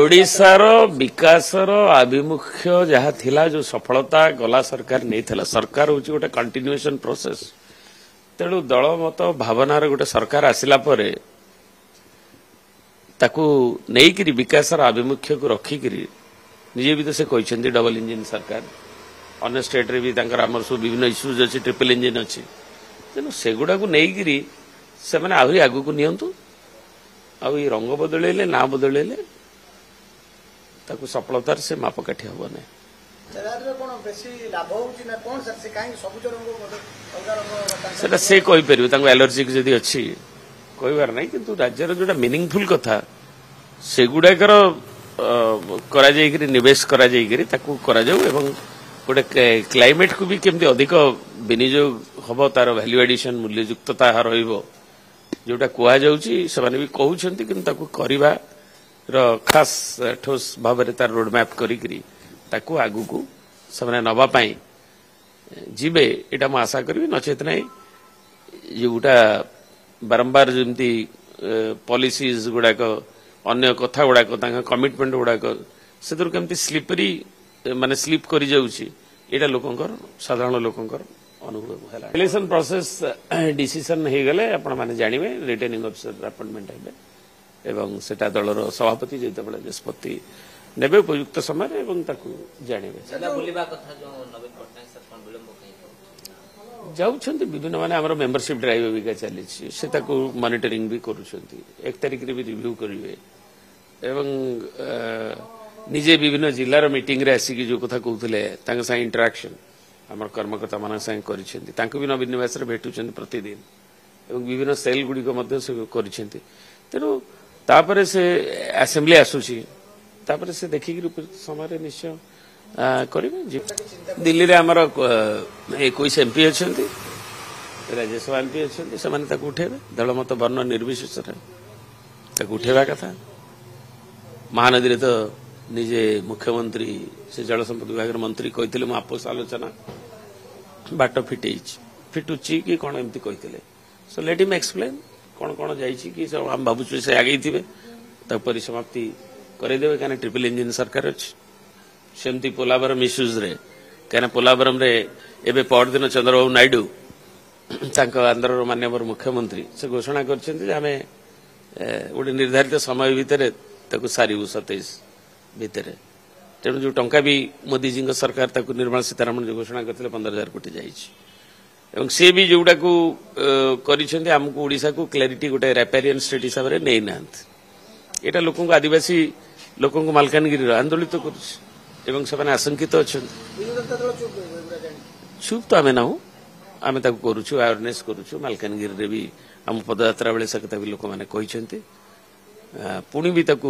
ଓଡ଼ିଶାର ବିକାଶର ଆଭିମୁଖ୍ୟ ଯାହା ଥିଲା ଯେଉଁ ସଫଳତା ଗଲା ସରକାର ନେଇଥିଲା ସରକାର ହେଉଛି ଗୋଟେ କଣ୍ଟିନ୍ୟୁଏସନ୍ ପ୍ରୋସେସ୍ ତେଣୁ ଦଳମତ ଭାବନାର ଗୋଟେ ସରକାର ଆସିଲା ପରେ ତାକୁ ନେଇକରି ବିକାଶର ଆଭିମୁଖ୍ୟକୁ ରଖିକରି ନିଜେ ବି ତ ସେ କହିଛନ୍ତି ଡବଲ ଇଞ୍ଜିନ୍ ସରକାର ଅନ୍ୟ ଷ୍ଟେଟ୍ରେ ବି ତାଙ୍କର ଆମର ସବୁ ବିଭିନ୍ନ ଇସ୍ୟୁଜ୍ ଅଛି ଟ୍ରିପଲ୍ ଇଞ୍ଜିନ୍ ଅଛି ତେଣୁ ସେଗୁଡ଼ାକୁ ନେଇକରି ସେମାନେ ଆହୁରି ଆଗକୁ ନିଅନ୍ତୁ ଆଉ ଏଇ ରଙ୍ଗ ବଦଳେଇଲେ ନାଁ ବଦଳେଇଲେ ତାକୁ ସଫଳତାର ସେ ମାପକାଠି ହେବ ନାହିଁ ସେଟା ସେ କହିପାରିବେ ତାଙ୍କୁ ଆଲର୍ଜିକ୍ ଯଦି ଅଛି କହିବାର ନାହିଁ କିନ୍ତୁ ରାଜ୍ୟର ଯୋଉଟା ମିନିଂଫୁଲ୍ କଥା ସେଗୁଡ଼ାକର କରାଯାଇକିରି ନିବେଶ କରାଯାଇକିରି ତାକୁ କରାଯାଉ ଏବଂ ଗୋଟେ କ୍ଲାଇମେଟ୍କୁ ବି କେମିତି ଅଧିକ ବିନିଯୋଗ ହେବ ତାର ଭ୍ୟାଲ୍ୟୁ ଆଡିସନ୍ ମୂଲ୍ୟଯୁକ୍ତ ତାହା ରହିବ ଯେଉଁଟା କୁହାଯାଉଛି ସେମାନେ ବି କହୁଛନ୍ତି କିନ୍ତୁ ତାକୁ କରିବା ର ଖାସ୍ ଠୋସ୍ ଭାବରେ ତାର ରୋଡମ୍ୟାପ୍ କରିକିରି ତାକୁ ଆଗକୁ ସେମାନେ ନେବା ପାଇଁ ଯିବେ ଏଇଟା ମୁଁ ଆଶା କରିବି ନଚେତ୍ ନାହିଁ ଯେଉଁଟା ବାରମ୍ବାର ଯେମିତି ପଲିସିଜ୍ ଗୁଡ଼ାକ ଅନ୍ୟ କଥା ଗୁଡ଼ାକ ତାଙ୍କ କମିଟମେଣ୍ଟ ଗୁଡ଼ାକ ସେଥିରୁ କେମିତି ସ୍ଲିପରି ମାନେ ସ୍ଲିପ୍ କରିଯାଉଛି ଏଇଟା ଲୋକଙ୍କର ସାଧାରଣ ଲୋକଙ୍କର ଅନୁଭବ ହେଲା ଇଲେକ୍ସନ୍ ପ୍ରୋସେସ୍ ଡିସିସନ୍ ହେଇଗଲେ ଆପଣମାନେ ଜାଣିବେ ରିଟର୍ଣ୍ଣିଂ ଅଫିସର ଆପଏଣ୍ଟମେଣ୍ଟ ହେବେ এবং সেটা দলর সভাপতি যেতবে নিষ্পতি নেবে উপযুক্ত সময় এবং তাকে জাণবে যাচ্ছেন বিভিন্ন মানে আমার মেম্বরশিপ ড্রাইভ অবিকা চালছে সে তাকে মনিটরিং বি করছেন এক তারিখে বি রিভিউ করবে এবং নিজে বিভিন্ন জেলার মিটিংরে আসিকি যে কথা কৌলে তাঙ্ক সাথে ইন্টরাকশন আমার কর্মকর্তা মান সাথে করেছেন তাঁকু বি নবীন নিবাসে ভেটুছেন প্রতিদিন এবং বিভিন্ন সেল গুড়ি করেছেন তেমন ତାପରେ ସେ ଆସେମ୍ବ୍ଲି ଆସୁଛି ତାପରେ ସେ ଦେଖିକି ସମୟରେ ନିଶ୍ଚୟ କରିବେ ଦିଲ୍ଲୀରେ ଆମର ଏକୋଇଶ ଏମ୍ପି ଅଛନ୍ତି ରାଜ୍ୟସଭା ଏମ୍ପି ଅଛନ୍ତି ସେମାନେ ତାକୁ ଉଠେଇବେ ଦଳମତ ବର୍ଣ୍ଣ ନିର୍ବିଶେଷରେ ତାକୁ ଉଠେଇବା କଥା ମହାନଦୀରେ ତ ନିଜେ ମୁଖ୍ୟମନ୍ତ୍ରୀ ସେ ଜଳସମ୍ପଦ ବିଭାଗର ମନ୍ତ୍ରୀ କହିଥିଲେ ମୁଁ ଆପୋଷ ଆଲୋଚନା ବାଟ ଫିଟେଇଛି ଫିଟୁଛି କି କ'ଣ ଏମିତି କହିଥିଲେ ସୋ ଲେଟ୍ ଇମ୍ ଏକ୍ସପ୍ଲେନ୍ କ'ଣ କ'ଣ ଯାଇଛି କି ସବୁ ଆମେ ଭାବୁଛୁ ସେ ଆଗେଇଥିବେ ତାକୁ ପରିସମାପ୍ତି କରେଇଦେବେ କାହିଁକିନା ଟ୍ରିପଲ୍ ଇଞ୍ଜିନ୍ ସରକାର ଅଛି ସେମିତି ପୋଲାବରମ ଇସ୍ୟୁଜ୍ରେ କାହିଁକିନା ପୋଲାବରମରେ ଏବେ ପରଦିନ ଚନ୍ଦ୍ରବାବୁ ନାଇଡୁ ତାଙ୍କ ଆନ୍ଧ୍ରର ମାନ୍ୟବର ମୁଖ୍ୟମନ୍ତ୍ରୀ ସେ ଘୋଷଣା କରିଛନ୍ତି ଯେ ଆମେ ଗୋଟେ ନିର୍ଦ୍ଧାରିତ ସମୟ ଭିତରେ ତାକୁ ସାରିବୁ ସତେଇଶ ଭିତରେ ତେଣୁ ଯେଉଁ ଟଙ୍କା ବି ମୋଦିଜୀଙ୍କ ସରକାର ତାକୁ ନିର୍ମଳା ସୀତାରମଣ ଯେଉଁ ଘୋଷଣା କରିଥିଲେ ପନ୍ଦର ହଜାର କୋଟି ଯାଇଛି ଏବଂ ସିଏ ବି ଯେଉଁଟାକୁ କରିଛନ୍ତି ଆମକୁ ଓଡ଼ିଶାକୁ କ୍ଲାରିଟି ଗୋଟେ ରେପାରିଆନ୍ ଷ୍ଟେଟ୍ ହିସାବରେ ନେଇନାହାନ୍ତି ଏଇଟା ଲୋକଙ୍କୁ ଆଦିବାସୀ ଲୋକଙ୍କୁ ମାଲକାନଗିରିର ଆନ୍ଦୋଳିତ କରୁଛି ଏବଂ ସେମାନେ ଆଶଙ୍କିତ ଅଛନ୍ତି ଚୁପ୍ ତ ଆମେ ନାହୁଁ ଆମେ ତାକୁ କରୁଛୁ ଆୱାରନେସ୍ କରୁଛୁ ମାଲକାନଗିରିରେ ବି ଆମ ପଦଯାତ୍ରା ବେଳେ ସେ କଥା ବି ଲୋକମାନେ କହିଛନ୍ତି ପୁଣି ବି ତାକୁ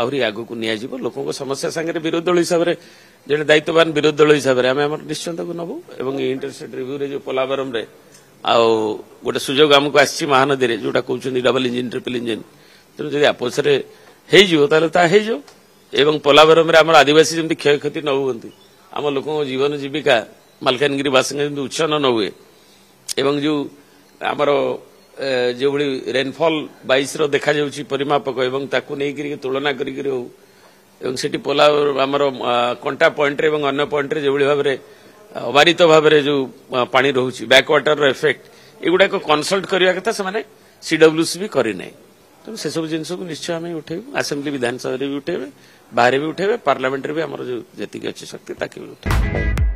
ଆହୁରି ଆଗକୁ ନିଆଯିବ ଲୋକଙ୍କ ସମସ୍ୟା ସାଙ୍ଗରେ ବିରୋଧୀ ଦଳ ହିସାବରେ ଜଣେ ଦାୟିତ୍ୱବାନ ବିରୋଧୀ ଦଳ ହିସାବରେ ଆମେ ଆମର ନିଶ୍ଚୟ ତାକୁ ନେବୁ ଏବଂ ଇଣ୍ଟରଷ୍ଟେଟ୍ ରିଭ୍ୟୁରେ ଯେଉଁ ପୋଲାବରମରେ ଆଉ ଗୋଟେ ସୁଯୋଗ ଆମକୁ ଆସିଛି ମହାନଦୀରେ ଯେଉଁଟା କହୁଛନ୍ତି ଡବଲ ଇଞ୍ଜିନ୍ ଟ୍ରିପଲ୍ ଇଞ୍ଜିନ୍ ତେଣୁ ଯଦି ଆପୋସରେ ହେଇଯିବ ତାହେଲେ ତାହା ହେଇଯିବ ଏବଂ ପୋଲାବରମରେ ଆମର ଆଦିବାସୀ ଯେମିତି କ୍ଷୟକ୍ଷତି ନ ହୁଅନ୍ତି ଆମ ଲୋକଙ୍କ ଜୀବନ ଜୀବିକା ମାଲକାନଗିରି ବାସୀଙ୍କ ଯେମିତି ଉଚ୍ଛନ୍ନ ନ ହୁଏ ଏବଂ ଯେଉଁ ଆମର ଯେଉଁଭଳି ରେନ୍ଫଲ୍ ବାଇଶର ଦେଖାଯାଉଛି ପରିମାପକ ଏବଂ ତାକୁ ନେଇକରି ତୁଳନା କରିକରି ହେଉ ଏବଂ ସେଠି ପୋଲା ଆମର କଣ୍ଟା ପଏଣ୍ଟରେ ଏବଂ ଅନ୍ୟ ପଏଣ୍ଟରେ ଯେଉଁଭଳି ଭାବରେ ଅବାରିତ ଭାବରେ ଯେଉଁ ପାଣି ରହୁଛି ବ୍ୟାକ୍ୱାଟରର ଏଫେକ୍ଟ ଏଗୁଡ଼ାକ କନସଲ୍ଟ କରିବା କଥା ସେମାନେ ସିଡବ୍ଲ୍ୟୁସି ବି କରିନାହିଁ ତେଣୁ ସେସବୁ ଜିନିଷକୁ ନିଶ୍ଚୟ ଆମେ ଉଠେଇବୁ ଆସେମ୍ବ୍ଲି ବିଧାନସଭାରେ ବି ଉଠେଇବେ ବାହାରେ ବି ଉଠେଇବେ ପାର୍ଲାମେଣ୍ଟରେ ବି ଆମର ଯେତିକି ଅଛି ଶକ୍ତି ତାକୁ ବି ଉଠେଇବେ